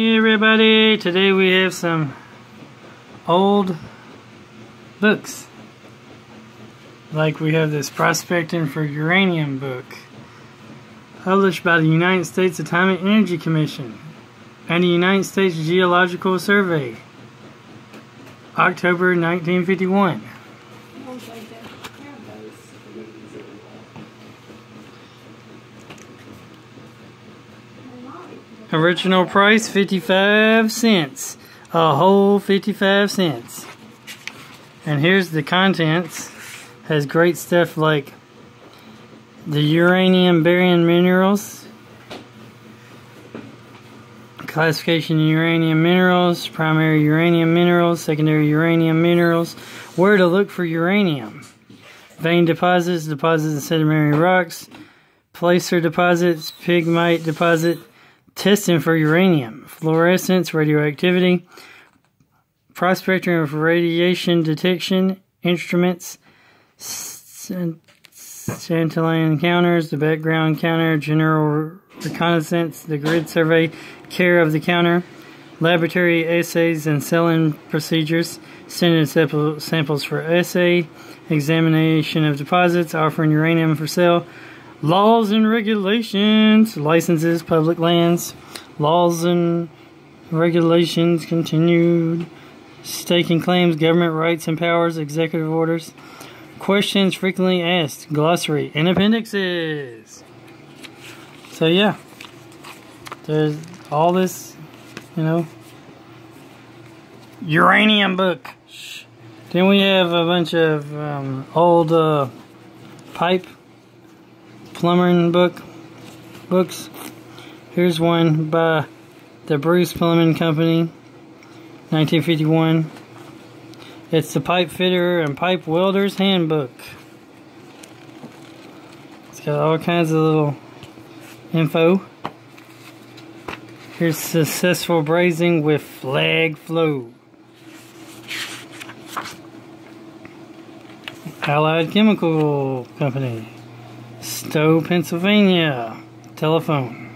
Hey everybody, today we have some old books. Like we have this Prospecting for Uranium book, published by the United States Atomic Energy Commission and the United States Geological Survey, October 1951. Original price 55 cents. A whole 55 cents. And here's the contents. Has great stuff like the uranium bearing minerals, classification of uranium minerals, primary uranium minerals, secondary uranium minerals, where to look for uranium, vein deposits, deposits of sedimentary rocks, placer deposits, pegmatite deposit, testing for uranium, fluorescence, radioactivity, prospecting for radiation detection, instruments, Santillan counters, the background counter, general reconnaissance, the grid survey, care of the counter, laboratory assays and selling procedures, sending samples for assay, examination of deposits, offering uranium for sale, Laws and regulations, licenses, public lands, laws and regulations continued, staking claims, government rights and powers, executive orders, questions frequently asked, glossary, and appendixes. So yeah, there's all this, you know, uranium book. Then we have a bunch of um, old uh, pipe plumbing book books. Here's one by the Bruce Plumbing Company, 1951. It's the Pipe Fitter and Pipe Welder's Handbook. It's got all kinds of little info. Here's successful brazing with flag flow. Allied Chemical Company. Stowe, Pennsylvania. Telephone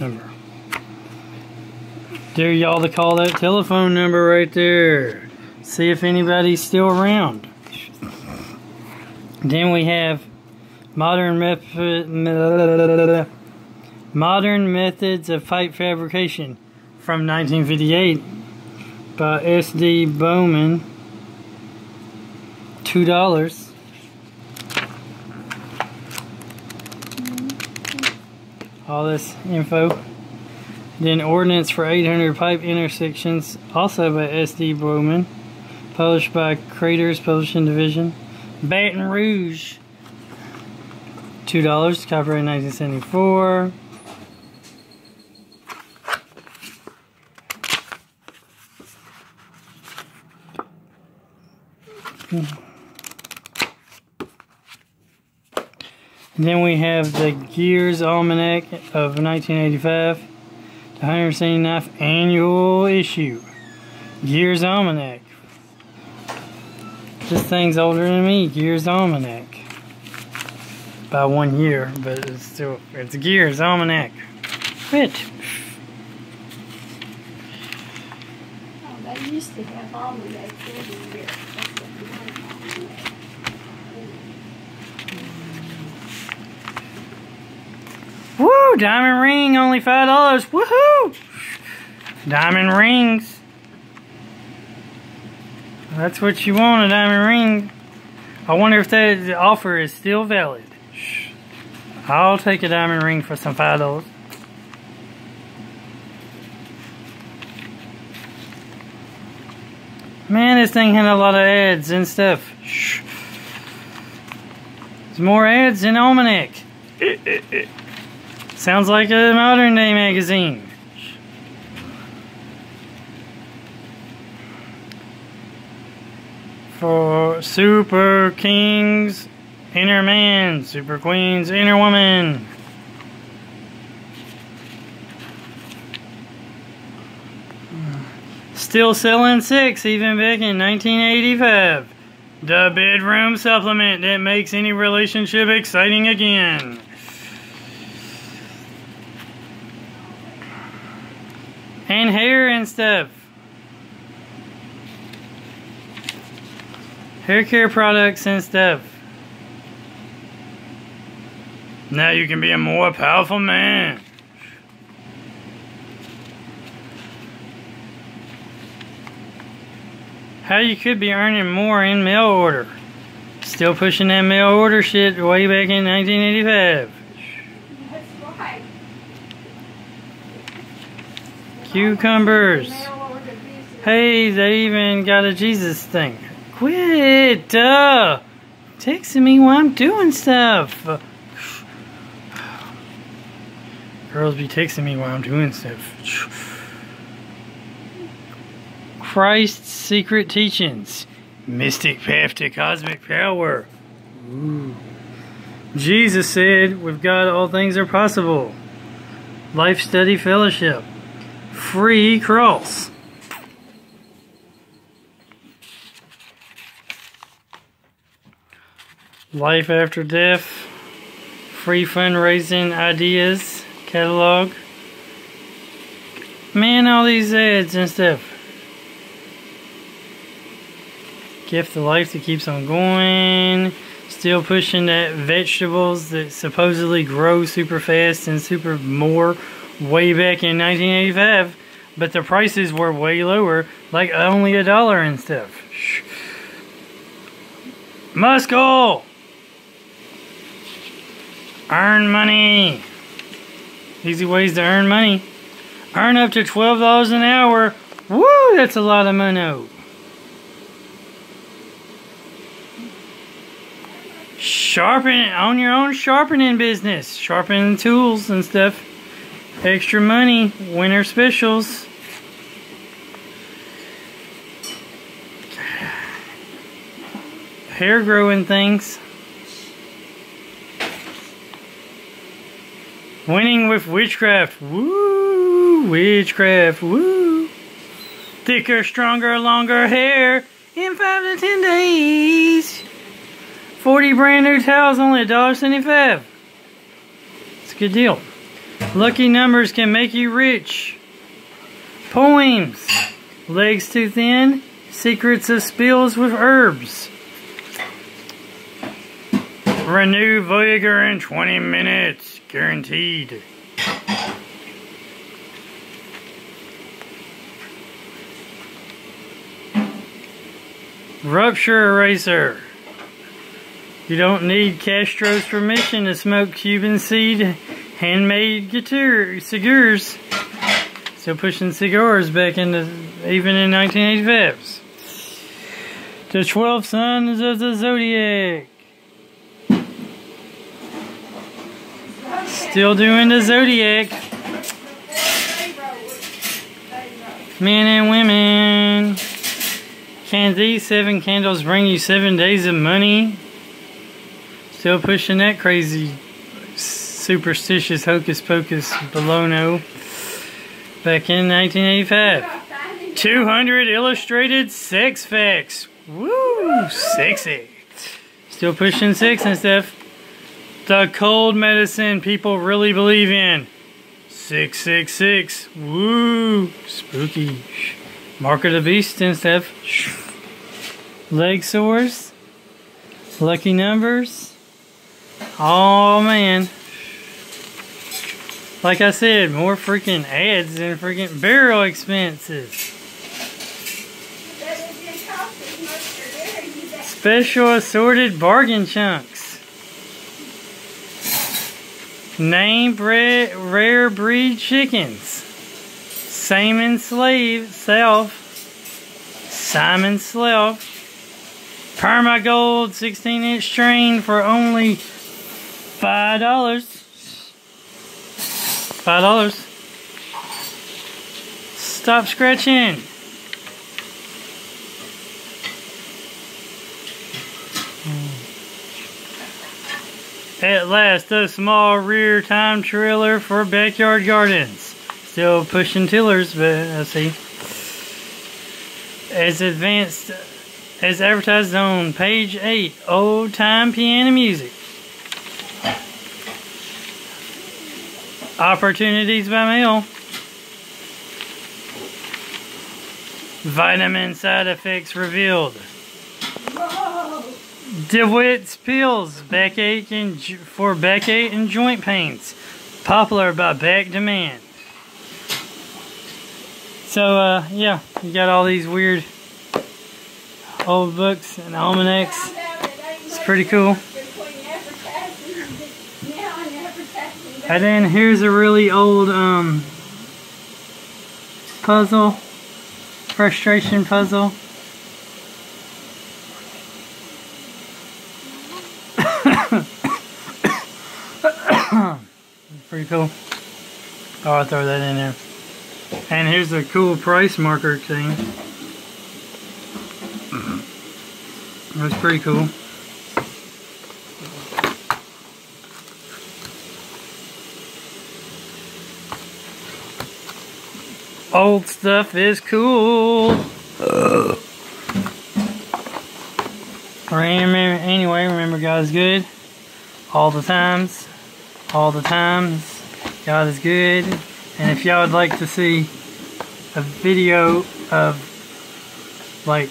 number. Dare y'all to call that telephone number right there. See if anybody's still around. Then we have modern method, modern methods of pipe fabrication from 1958 by S.D. Bowman. $2. All this info. Then Ordinance for 800 Pipe Intersections, also by S.D. Bowman, published by Claitor's Publishing Division. Baton Rouge, $2, copyright 1974. Hmm. Then we have the Grier's Almanac of 1985, the 179th annual issue. Grier's Almanac. This thing's older than me, Grier's Almanac. By one year, but it's still, it's Grier's Almanac. Quit. Oh, they used to have every year. Diamond ring, only five dollars. Woohoo! Diamond rings. That's what you want, a diamond ring. I wonder if that offer is still valid. I'll take a diamond ring for some five dollars. Man, this thing had a lot of ads and stuff. There's more ads than Almanac. Eh, eh, eh. Sounds like a modern day magazine. For Super Kings, Inner Man, Super Queens, Inner Woman. Still selling six even back in 1985. The bedroom supplement that makes any relationship exciting again. And hair and stuff. Hair care products and stuff. Now you can be a more powerful man. How you could be earning more in mail order. Still pushing that mail order shit way back in 1985. That's right. Cucumbers. Hey, they even got a Jesus thing. Quit! Uh, texting me while I'm doing stuff. Girls be texting me while I'm doing stuff. Christ's secret teachings. Mystic path to cosmic power. Ooh. Jesus said, with God all things are possible. Life Study Fellowship. Free cross. Life After Death, free fundraising ideas catalog. Man, all these ads and stuff. Gift of life that keeps on going. Still pushing that vegetables that supposedly grow super fast and super more way back in 1985, but the prices were way lower, like only a dollar and stuff. Shh. Muscle! Earn money. Easy ways to earn money. Earn up to $12 an hour. Woo, that's a lot of money. Sharpen on your own sharpening business. Sharpening tools and stuff. Extra money. Winter specials. Hair growing things. Winning with witchcraft. Woo! Witchcraft. Woo! Thicker, stronger, longer hair in five to ten days. 40 brand new towels, only $1.75. It's a good deal. Lucky numbers can make you rich. Poems. Legs too thin. Secrets of spills with herbs. Renew Voyager in 20 minutes. Guaranteed. Rupture Eraser. You don't need Castro's permission to smoke Cuban seed handmade guitar cigars. Still pushing cigars back into even in 1985s. The 12 Sons of the Zodiac. Still doing the Zodiac. Men and women. Can these seven candles bring you seven days of money? Still pushing that crazy superstitious hocus pocus Belono back in 1985. 200 illustrated sex facts. Woo! Sexy. Still pushing sex and stuff. The cold medicine people really believe in. 666. Woo! Spooky. Mark of the Beast and stuff. Leg sores. Lucky numbers. Oh man. Like I said, more freaking ads than freaking burial expenses. Special assorted bargain chunks. Name bre- rare breed chickens. Simon Slave Self. Simon Self. Permagold 16 inch train for only five dollars. Five dollars. Stop scratching. At last, a small rear time trailer for backyard gardens. Still pushing tillers, but I see. As advanced as advertised on page 8, old time piano music. Opportunities by mail. Vitamin side effects revealed. DeWitt's pills, backache and for backache and joint pains, popular by back demand. So uh, yeah, you got all these weird old books and almanacs. It's pretty cool. between advertising and now and advertising. And then here's a really old um, puzzle, frustration puzzle. Pretty cool. Oh, I'll throw that in there. And here's a cool price marker thing. That's pretty cool. Old stuff is cool. Remember, anyway, remember God is good all the times. All the times. God is good. And if y'all would like to see a video of, like,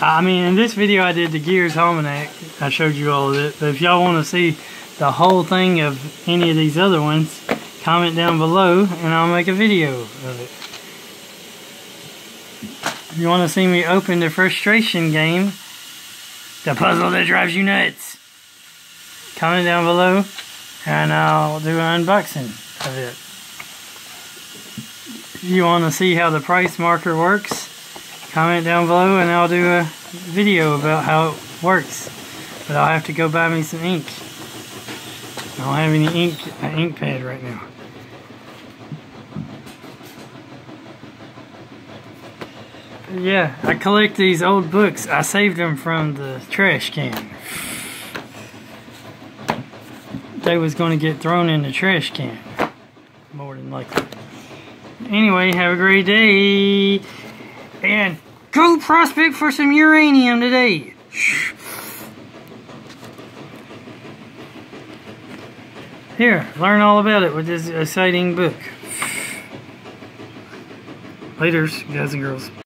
I mean, in this video I did the Grier's Almanac. I showed you all of it. But if y'all want to see the whole thing of any of these other ones, comment down below and I'll make a video of it. You want to see me open the frustration game, the puzzle that drives you nuts, comment down below and I'll do an unboxing of it. You want to see how the price marker works, comment down below and I'll do a video about how it works. But I'll have to go buy me some ink. I don't have any ink, an ink pad right now. Yeah, I collect these old books. I saved them from the trash can. They was going to get thrown in the trash can. More than likely. Anyway, have a great day. And go prospect for some uranium today. Here, learn all about it with this exciting book. Laters, guys and girls.